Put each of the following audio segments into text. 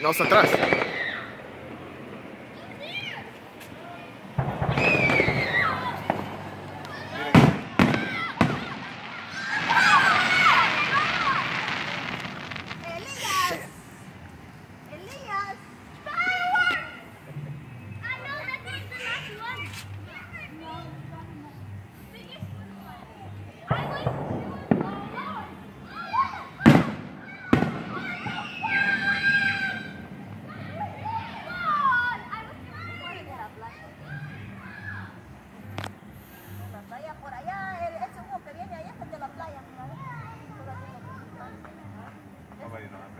Nossa, atrás. played on.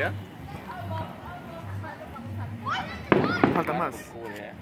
¿Ya? Falta más. Eh.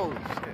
Oh, shit.